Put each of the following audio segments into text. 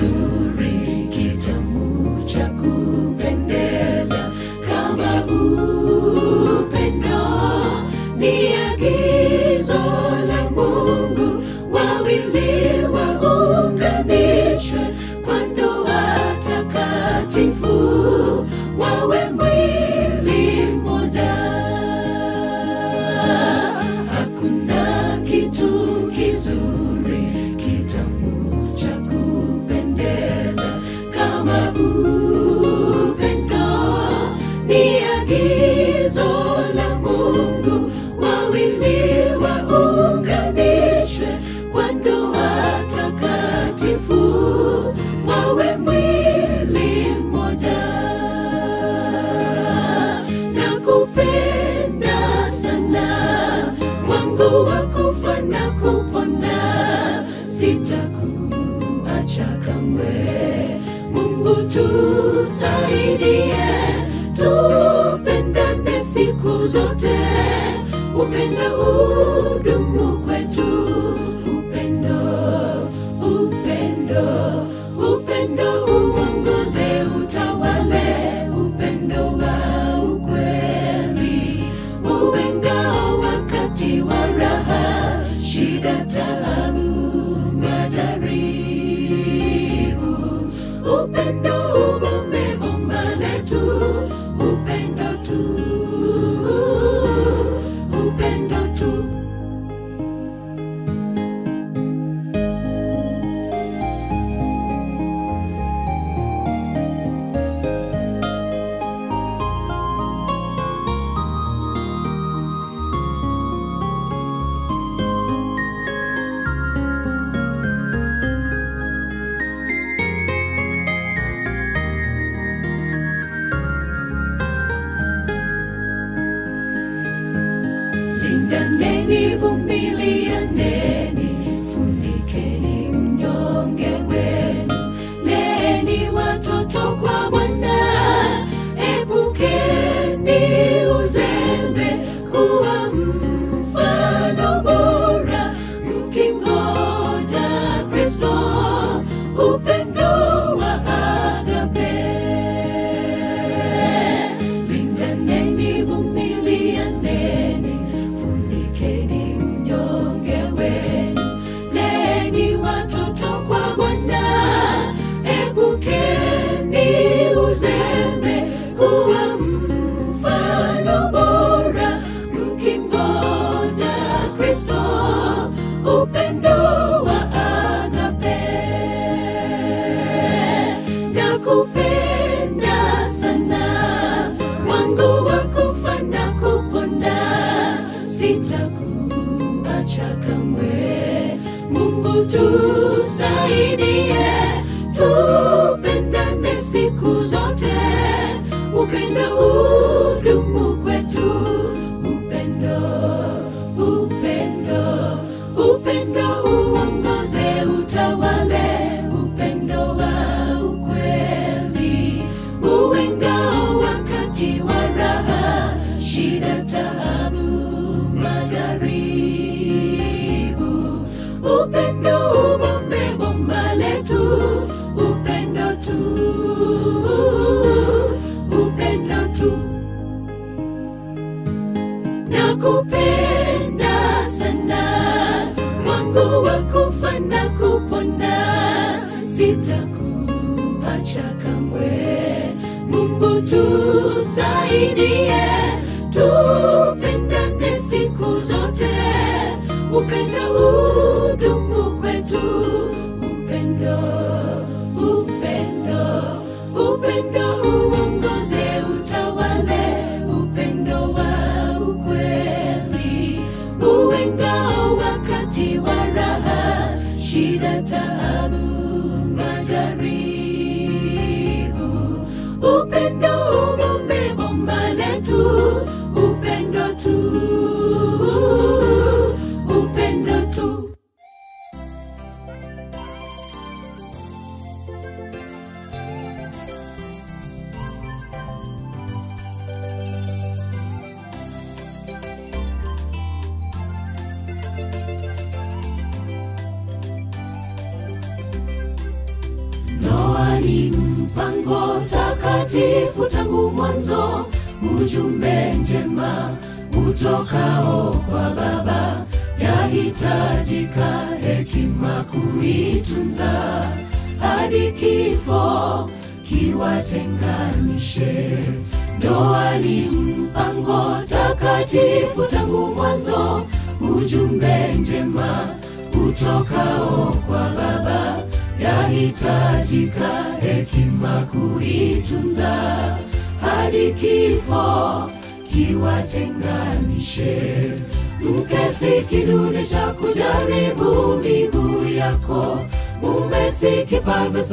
soon.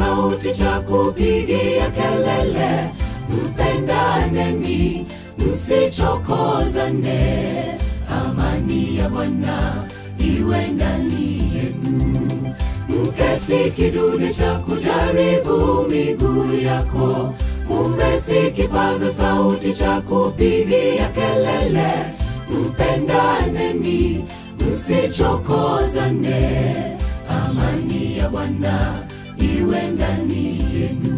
Sauti cha kupigia kelele. Mpendaneni, msichokozane, amani ya Bwana iwe ndani yenu. Mke si kidude cha kujaribu miguu yako, mume si kipaza sauti cha kupigia kelele. Mpendaneni, msichokozane, amani ya Bwana iwe ndani yenu.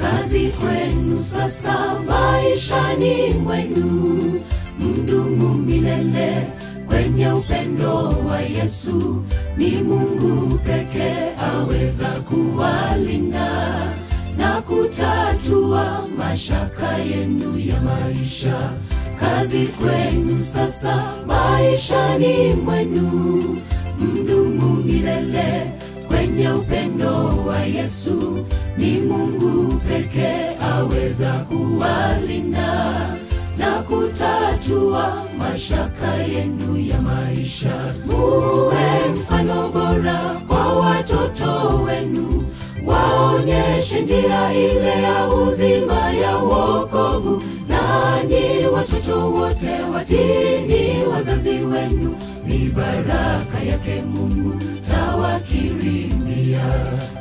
kazi kwenu sasa maishani mwenu, mdumu milele kwenye upendo wa Yesu. Ni Mungu pekee aweza kuwalinda na kutatua mashaka yenu ya maisha. Kazi kwenu sasa maisha ni mwenu, mdumu milele kwenye upendo wa Yesu. Ni Mungu pekee aweza kuwalinda na kutatua mashaka yenu ya maisha. Muwe mfano bora kwa watoto wenu, waonyeshe njia ile ya uzima ya wokovu. Nanyi watoto wote watini wazazi wenu, ni baraka yake Mungu tawakirimia.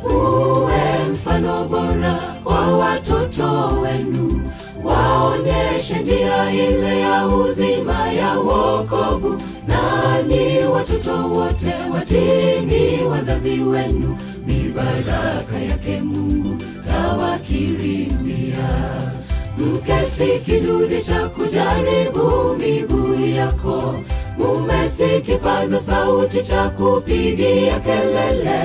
Muwe mfano bora kwa watoto wenu, waonyeshe njia ile ya uzima ya wokovu. nani watoto wote watini wazazi wenu, ni baraka yake Mungu tawakirimia. mkesi kidudi cha kujaribu miguu yako, mumesi kipaza sauti cha kupigia kelele.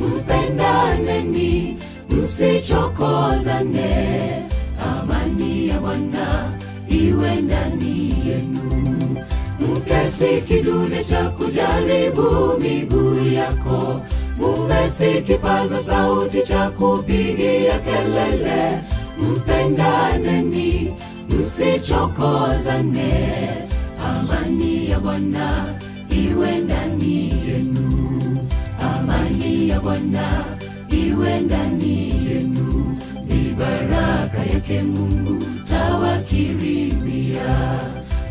Mpendaneni, msichokozane, amani ya Bwana iwe ndani yenu. Mkesi kidude cha kujaribu miguu yako, mumesi kipaza sauti cha kupigia kelele. Mpendaneni, msichokozane, amani ya Bwana iwe ndani yenu. Amani ya Bwana iwe ndani yenu, baraka yake Mungu tawakirimia.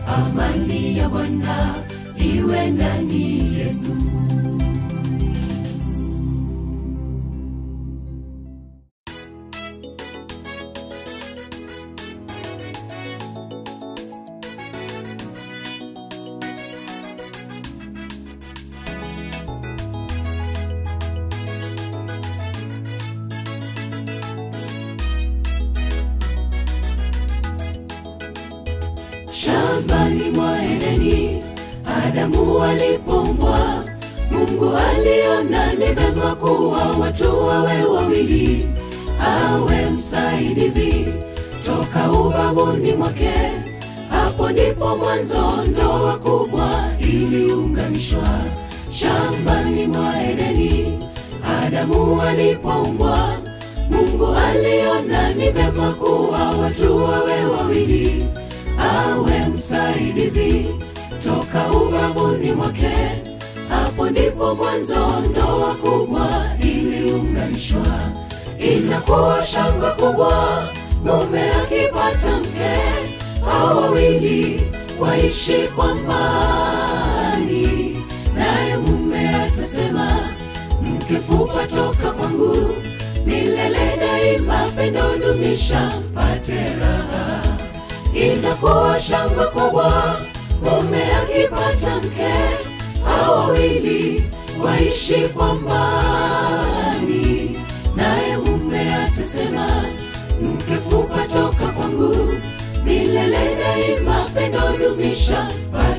Amani ya Bwana iwe ndani yenu. Shambani mwa Edeni, Adamu alipoumbwa, Mungu aliona ni vema kuwa watu wawe wawili, awe msaidizi toka ubavuni mwake. Hapo ndipo mwanzo ndoa kubwa iliunganishwa. Shambani mwa Edeni, Adamu alipoumbwa, Mungu aliona ni vema kuwa watu wawe wawili awe msaidizi toka ubavuni mwake. Hapo ndipo mwanzo ndoa kubwa iliunganishwa. Inakuwa shamba kubwa, mume akipata mke, hao wawili waishi kwa mbali, naye mume atasema mkifupa toka kwangu milele daima, pendo dumisha mpate raha. Inakuwa shangwe kubwa mume akipata mke, hao wawili waishi kwa mbali. Naye mume atasema mkifupa toka kwangu milele daima, pendo dumisha mpate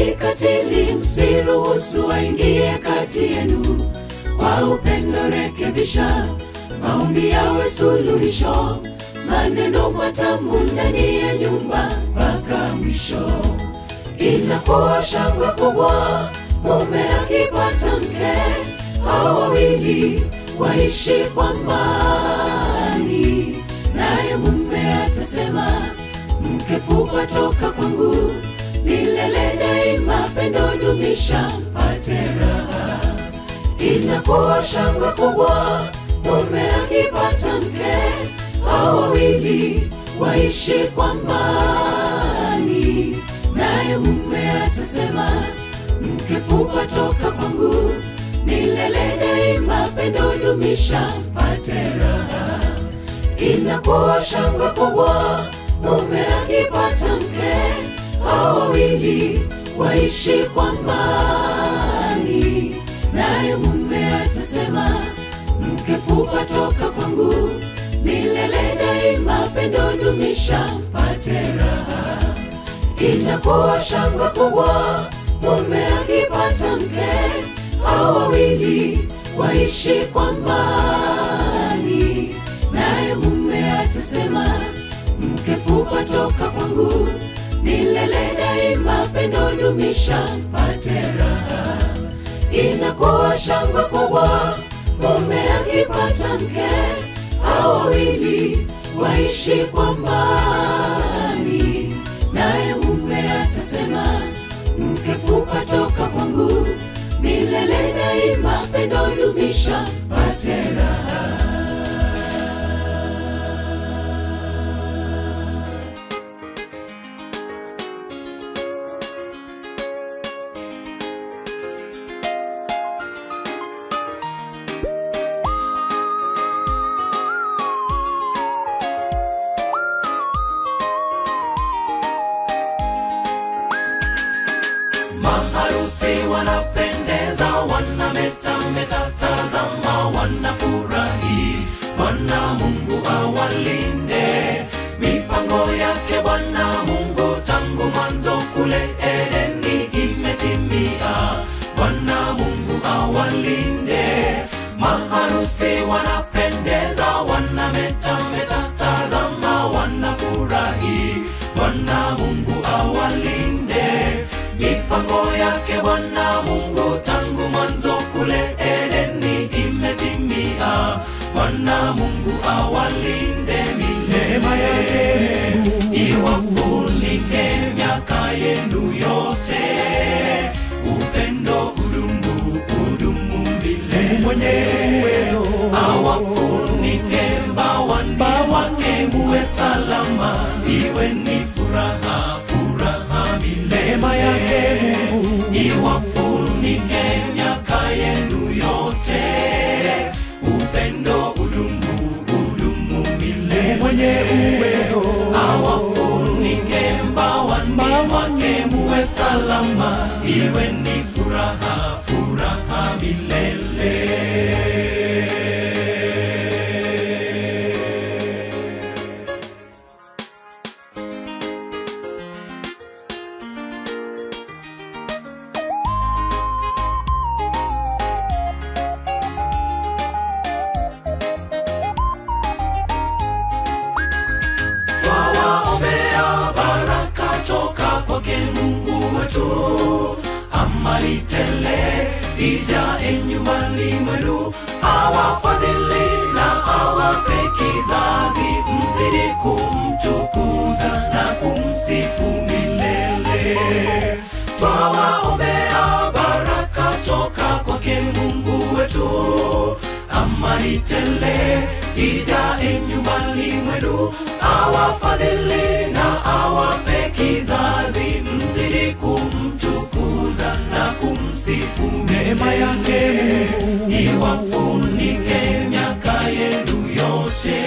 shetani katili, msiruhusu waingie kati yenu. Kwa upendo rekebisha, maombi yawe suluhisho, maneno matamu ndani ya nyumba mpaka mwisho. Inakuwa shangwe kubwa mume akipata mke, hao wawili waishi kwa amani, naye mume atasema mkifupa toka kwangu milele pendo dumisha mpate raha inakuwa shangwe kubwa mume akipata mke, hao wawili waishi kwa mbali, naye mume atasema mke fupa toka kwangu milele daima, pendo dumisha mpate raha. Inakuwa shangwe kubwa mume akipata mke, hao wawili waishi kwa mbali, naye mume atasema mkifupa toka kwangu milele daima, pendo dumisha mpate raha. Inakuwa shangwe kubwa mume akipata mke, au wawili waishi kwa mbali, naye mume atasema mkifupa toka kwangu milele daima, pendo dumisha mpate raha. Inakuwa shangwe kubwa mume akipata mke, hao waishi kwa mbani naye mume atasema mkifupa toka kwangu. Milele daima, pendo dumisha mpate raha. Wanametameta, tazama, wanafurahi. Bwana Mungu awalinde, mipango yake Bwana Mungu tangu mwanzo kule Edeni imetimia. Bwana Mungu awalinde, maharusi wanapendeza, salama, iwe wetu amani tele ijae nyumbani mwenu. Awafadhili na awape kizazi mzidi kumtukuza na kumsifu milele. Twawaombea baraka toka kwake mungu wetu. Amani tele ijae nyumbani mwenu. Awafadhili na awape kizazi mzidi kumsifu neema yake Mungu iwafunike miaka yenu yote.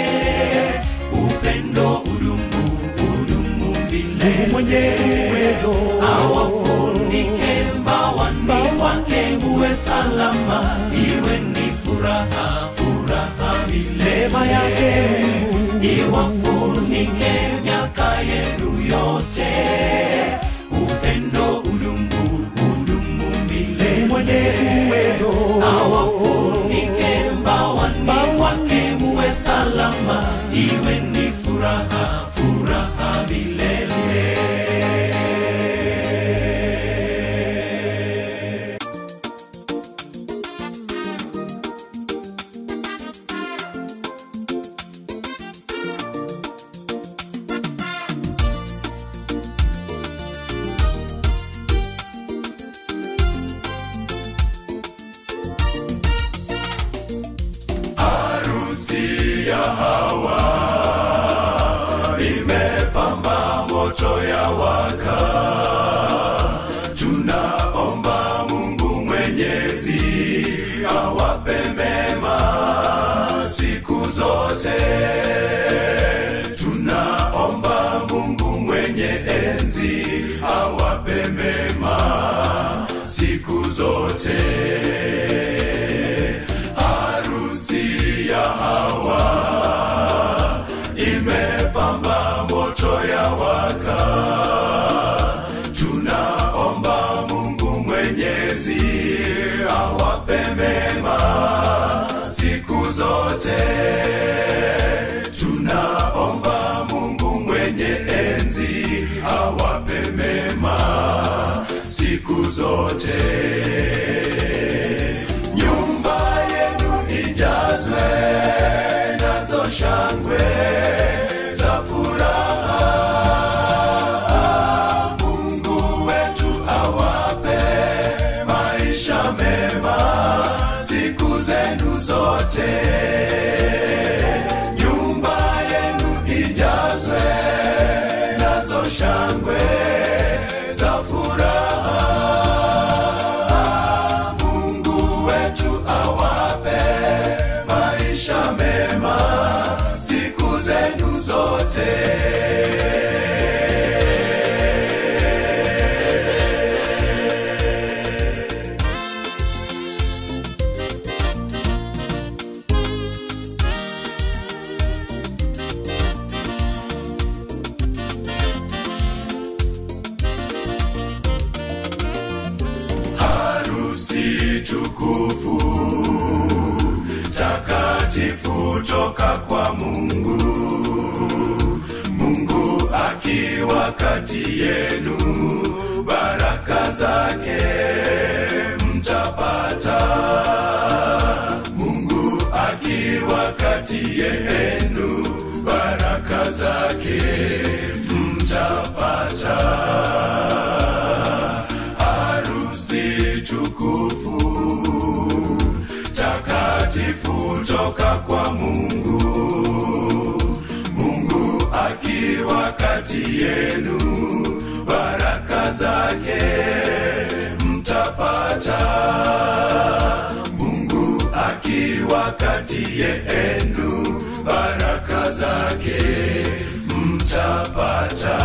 Upendo udumu udumu milele mwenye uwezo. Awafunike mbawani wake muwe salama. Iwe ni furaha furaha milema yake Mungu iwafunike miaka yenu yote salama iwe ni furaha zote zote. Nyumba yenu ijazwe nazo shangwe za furaha. Mungu wetu awape maisha mema siku zenu zote. Za furaha yenu baraka zake mtapata. Mungu akiwa kati yenu baraka zake mtapata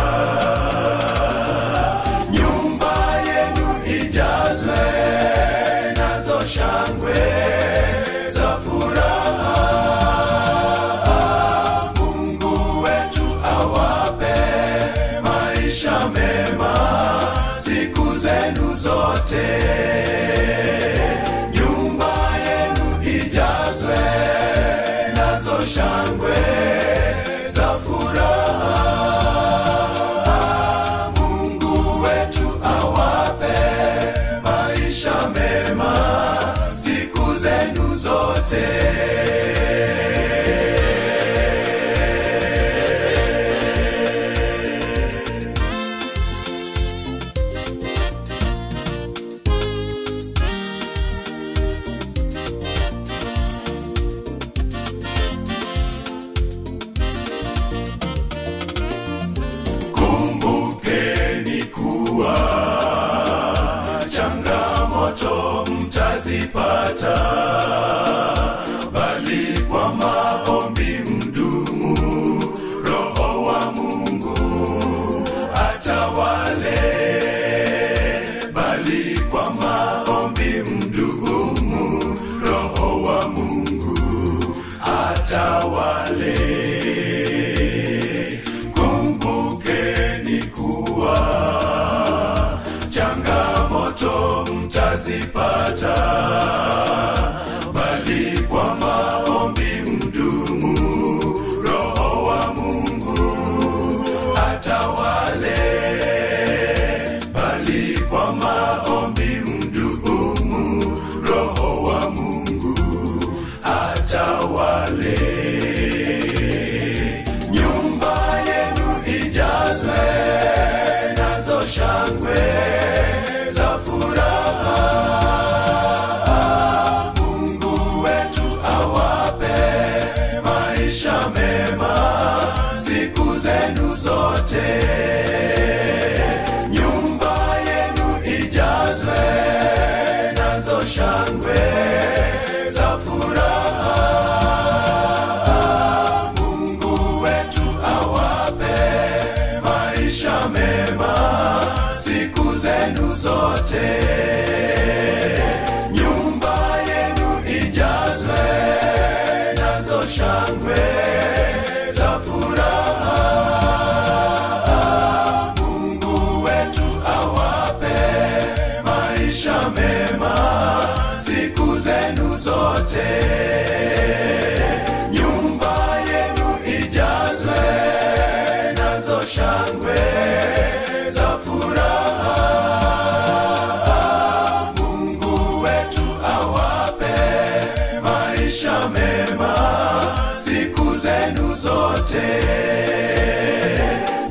zote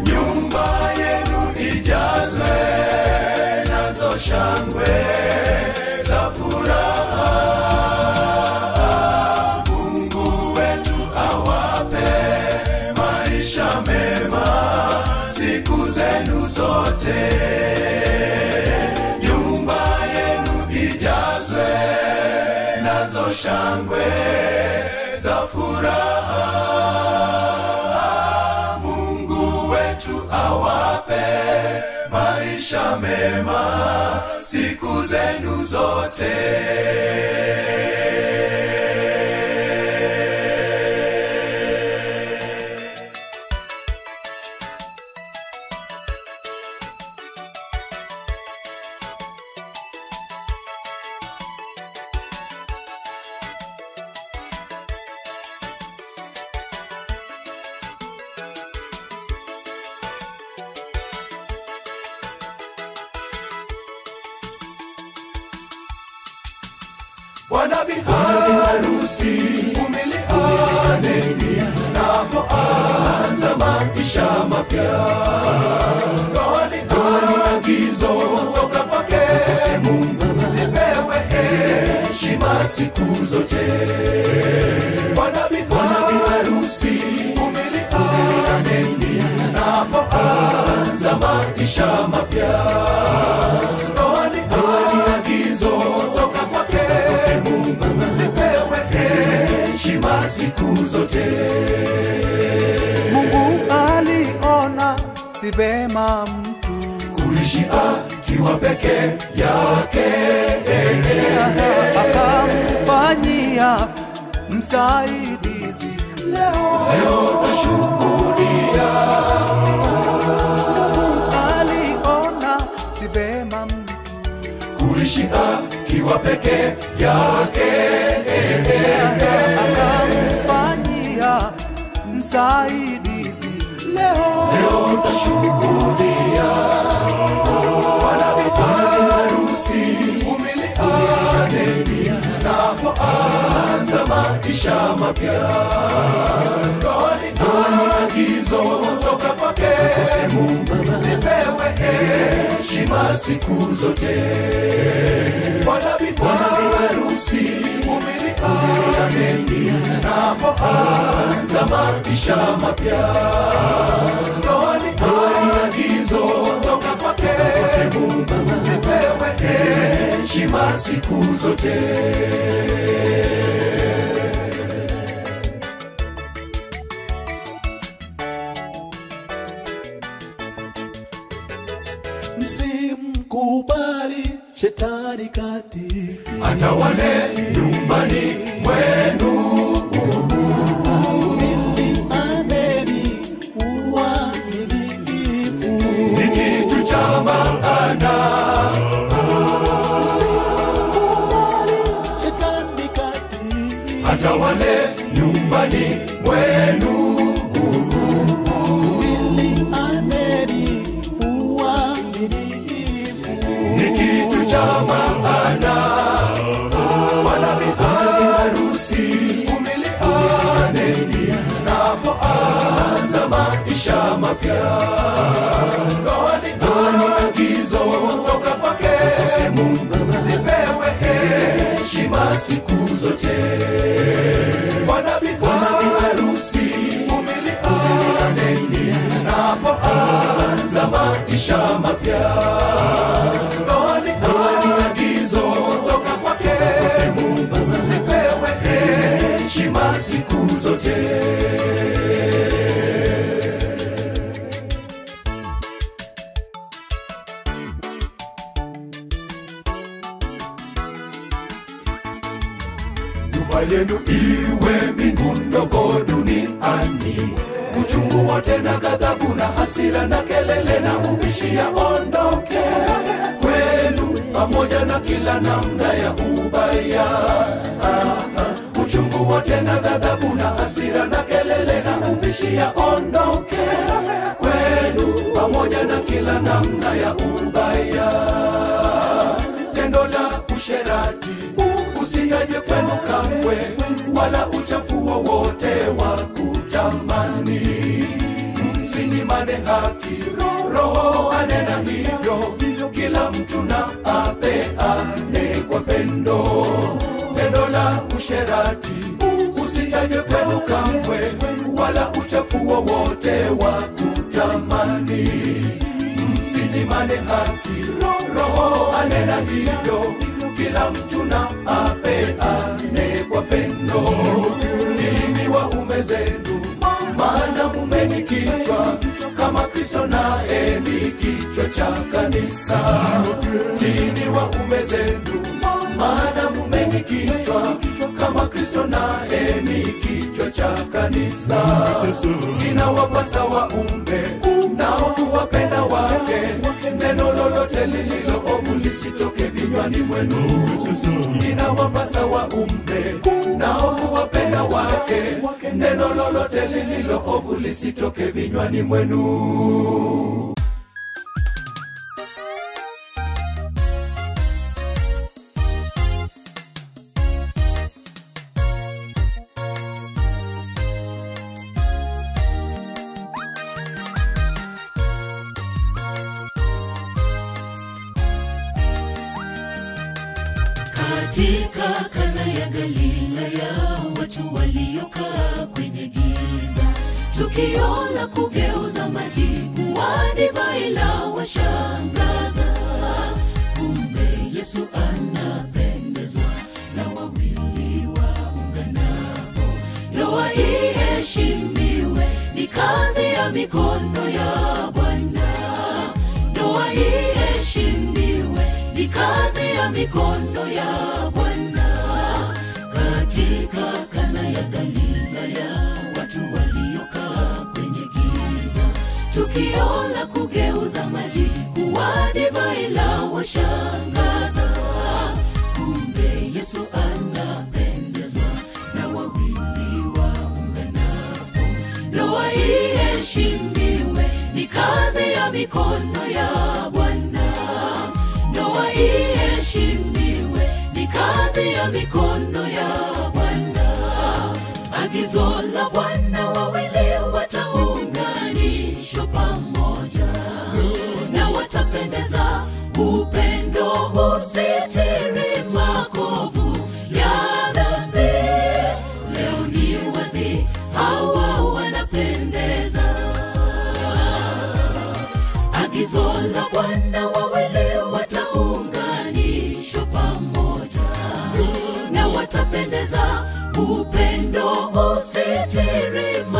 nyumba yenu ijazwe nazo shangwe za furaha. Mungu wetu awape maisha mema siku zenu zote. Nyumba yenu ijazwe nazo shangwe za furaha. Mungu wetu awape maisha mema siku zenu zote siku zote. Bwana biharusi umilianeni napoanza maisha mapya. Ndoa ni agizo toka kwake. Mungu lipewe heshima siku zote. Mungu aliona si vema mtu kuishi akiwa peke yake. Akamfanyia msaidizi. Leo leo tashuhudia aliona si vema mtu kuishi akiwa peke yake akamfanyia msaidizi. Leo leo tashuhudia bwana biharusi umilianeni napoanza maisha mapya. Ndoa ni agizo toka kwake Mungu, nipewe heshima siku zote. Bwana bi harusi maisha mapya. Nipewe heshima siku zote. msimkubali shetani kati atawale nyumbani mwenu. Maisha mapya. Ni siku zote. Maisha mapya. Agizo kwake Mungu, lipewe heshima siku zote. Hasira na kelele na ubishi yaondoke kwenu, pamoja na kila namna ya ubaya. Uchungu wote na ghadhabu na hasira na kelele na ubishi yaondoke kwenu, pamoja na kila namna ya ubaya tendo la usherati usikaje kwenu kamwe, wala uchafu wowote wa kutamani. Msinyimane haki, Roho anena hivyo, kila mtu na apeane kwa pendo. Tendo la usherati. Usitajwe kwenu kamwe, wala uchafu wowote wa kutamani. Msinyimane haki, Roho anena hivyo, kila mtu na apeane kwa pendo. Tini waume zenu, Kristo naye ni kichwa cha kanisa. Tini waume zenu, maana mume ni kichwa kama Kristo naye ni kichwa cha kanisa. Inawapasa waume nao kuwapenda wake, neno lolote lililo ovu lisitoke vinywani mwenu. Inawapasa waumbe nao kuwapenda wake, neno lolote lililo ovu lisitoke vinywani mwenu. Katika kana ya Galilaya, watu waliokaa kwenye giza, tukiona kugeuza maji kuwa divai la washangaza. Kumbe Yesu anapendezwa na wawili waunganapo, ndoa iheshimiwe, ni kazi ya mikono ya Bwana. Ndoa iheshimiwe, ni kazi ya mikono ya Bwana. Katika kana ya Galilaya, watu waliokaa kwenye giza, tukio la kugeuza maji kuwa divai la washangaza. Kumbe Yesu anapendezwa na wawili waunganapo, ndoa iheshimiwe, ni kazi ya mikono ya Bwana iheshimiwe, ni kazi ya mikono ya Bwana. Agizo la Bwana, wawili wataunganishwa pamoja na watapendeza. Upendo husitiri makovu ya dhambi. Leo ni wazi, hawa wanapendeza. Agizo la Bwana, wawili Eternal.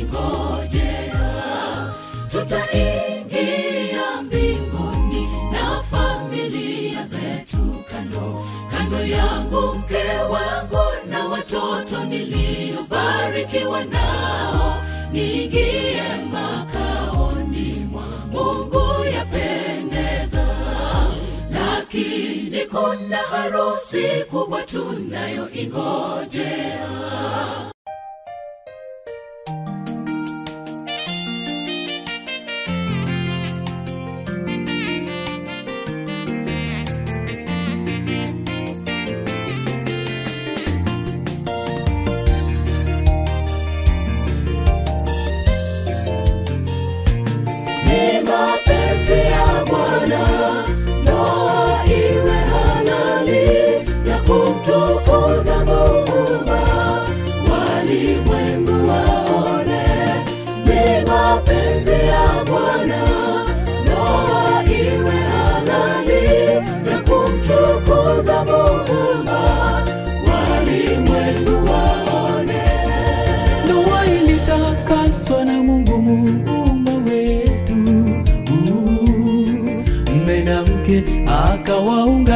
tukingojea tutaingia mbinguni na familia zetu kando. Kando yangu mke wangu na watoto niliyobarikiwa nao niingie makaoni mwa mungu yapendeza. Lakini kuna harusi kubwa tunayoingojea.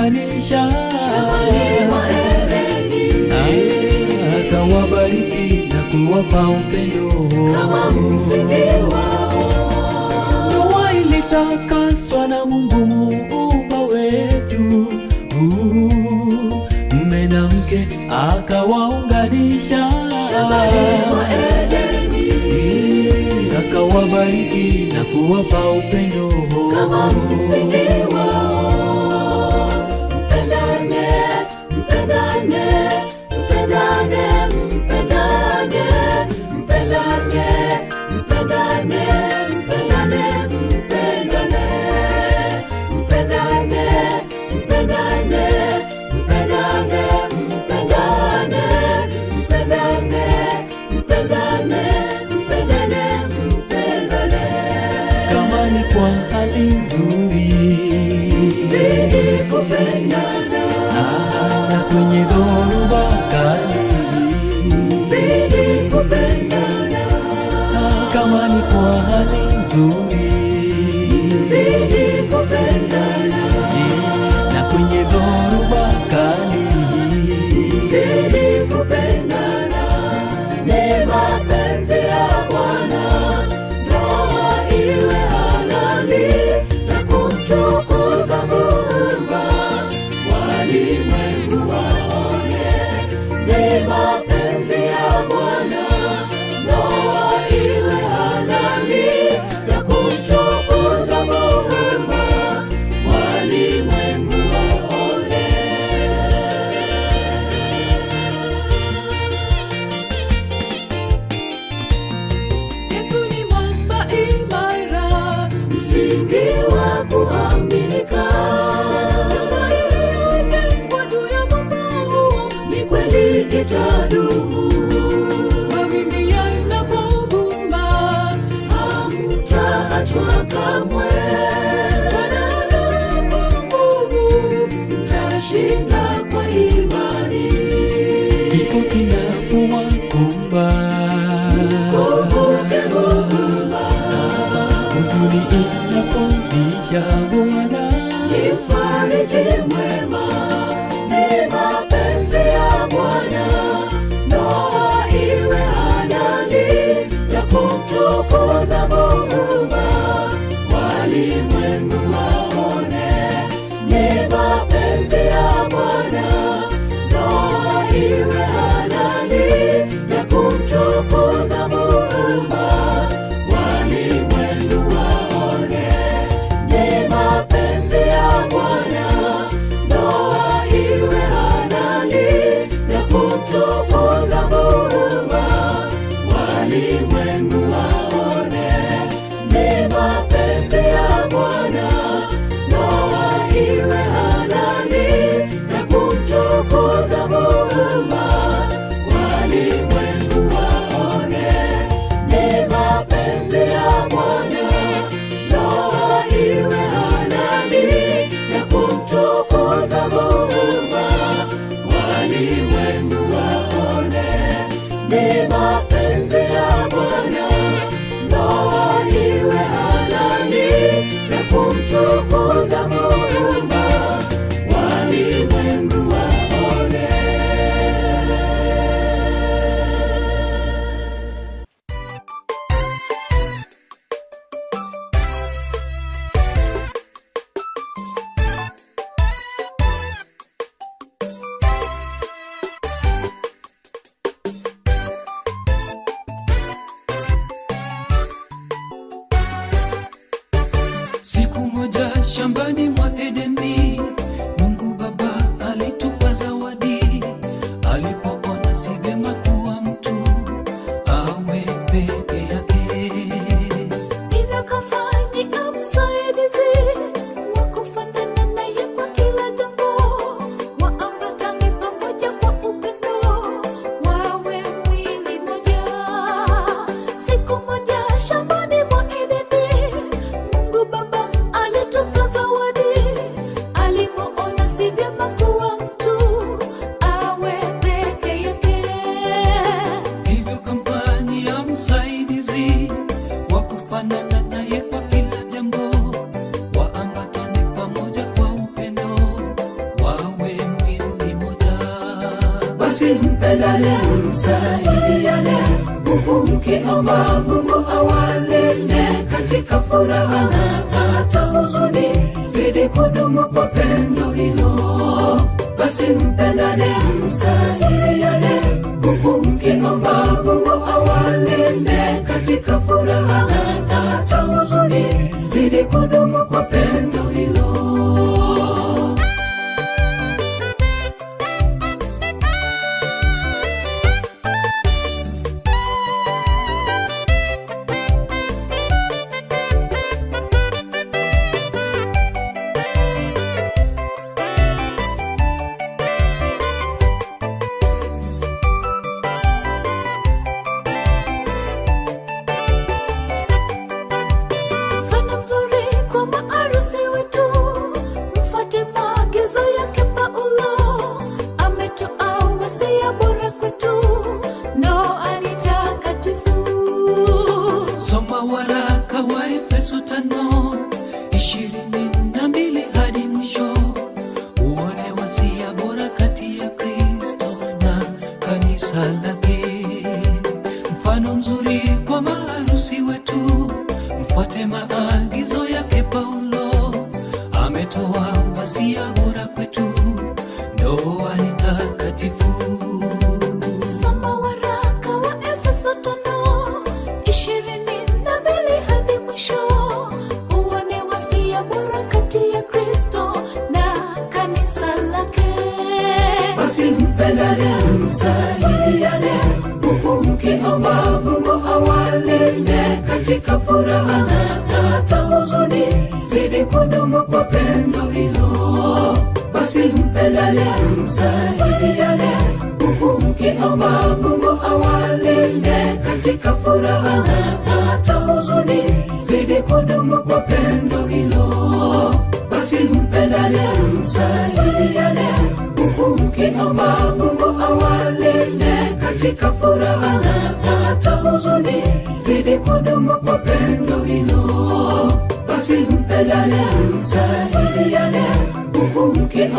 kuwakutanisha akawabariki na kuwapa upendo. Noa ilitakaswa na Mungu muumba wetu. Mme na mke akawaunganisha. Akawabariki na kuwapa upendo. Kama msingi wao. Deva You.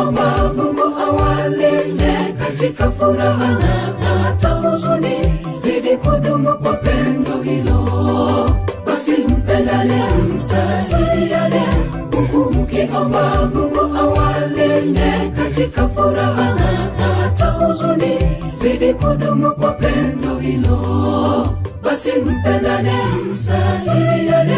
tunaomba Mungu awalinde katika furaha na hata huzuni, zidi kudumu kwa pendo hilo. Basi mpendane, msaidiane, huku mkiomba Mungu awalinde katika furaha na hata huzuni, zidi kudumu kwa pendo hilo. Basi mpendane, msaidiane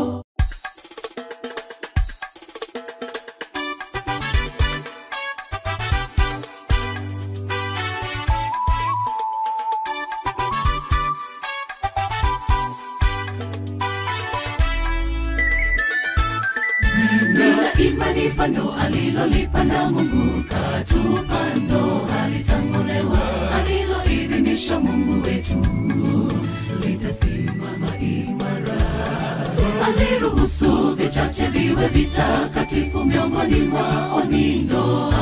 vichache viwe vitakatifu miongoni mwao ni ndoa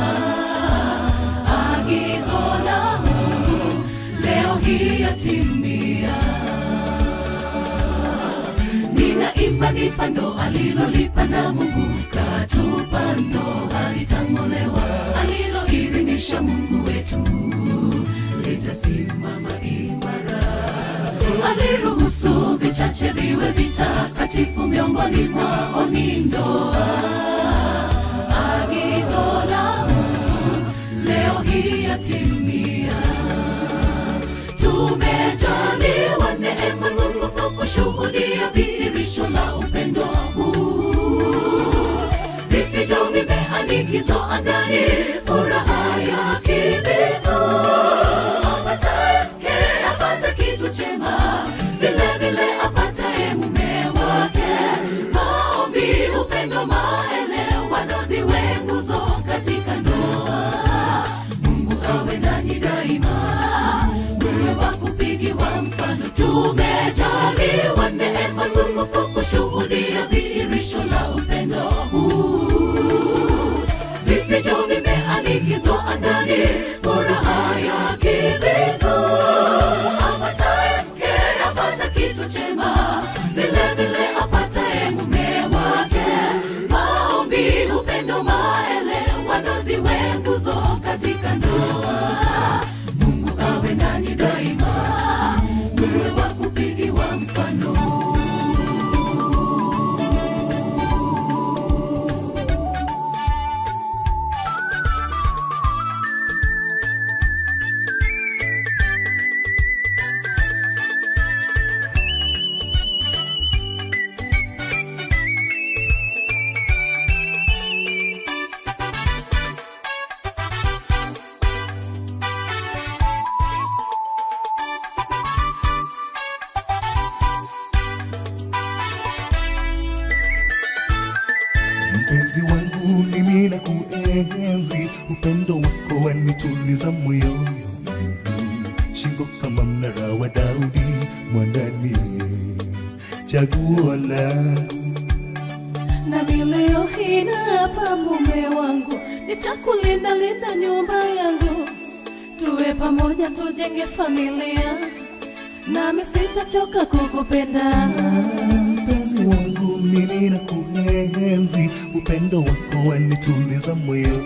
agizo la mungu leo hii yatimia. Nina imani pando alilolipanda mungu katupa ndoa alitangolewa aliloidhinisha mungu wetu litasimama imara aliruhusu vichache viwe vitakatifu miongoni mwao ni ndoa agizo la mungu leo hii yatimia. Tumejaliwa neema sufufu kushuhudia dhihirisho la upendo huu vifijo vimeanikizwa angani na kuenzi. Upendo wako wanituliza moyo. Shingo kama mnara wa daudi mwandani. Chaguo langu na leo hii hapa mume wangu nitakulinda linda nyumba yangu. Tuwe pamoja tujenge familia. Nami sitachoka kukupenda. ah. Mimi na kuenzi. Upendo wako wanituliza moyo.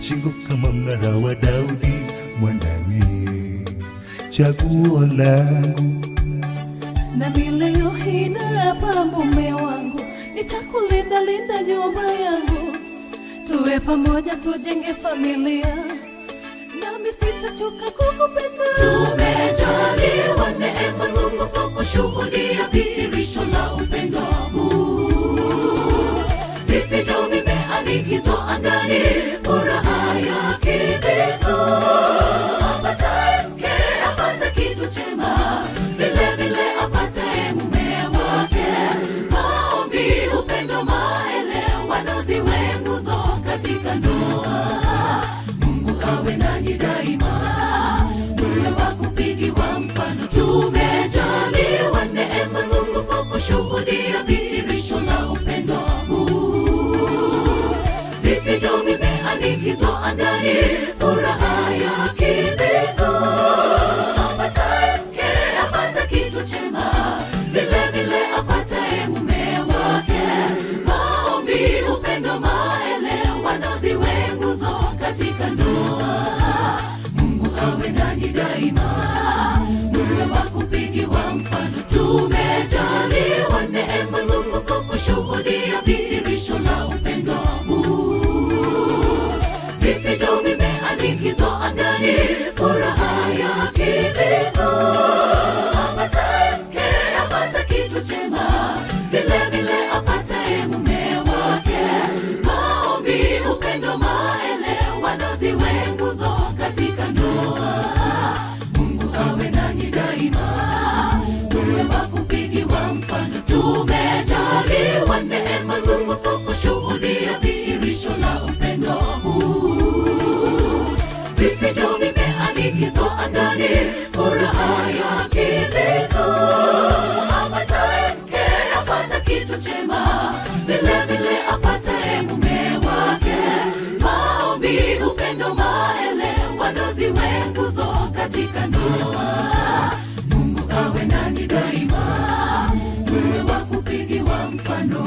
Shingo kama mnara wa daudi mwandani. Chaguo langu. Na mileo hii mume wangu. Nitakulinda linda nyumba yangu. Tuwe pamoja tujenge familia sitachoka kukupenda. Tumejaliwa neema sufufu kushuhudia dhihirisho la upendo huu vifijo vimeanikizwa angani furaha ya kibingu apataye mke kitu chema. Vile vile apataye wake. Upendo ndoa. Mungu awe nanyi daima angani viongozi wenguzo katika ndoa. Mungu awe nani daima. Wewe wa kupigiwa mfano.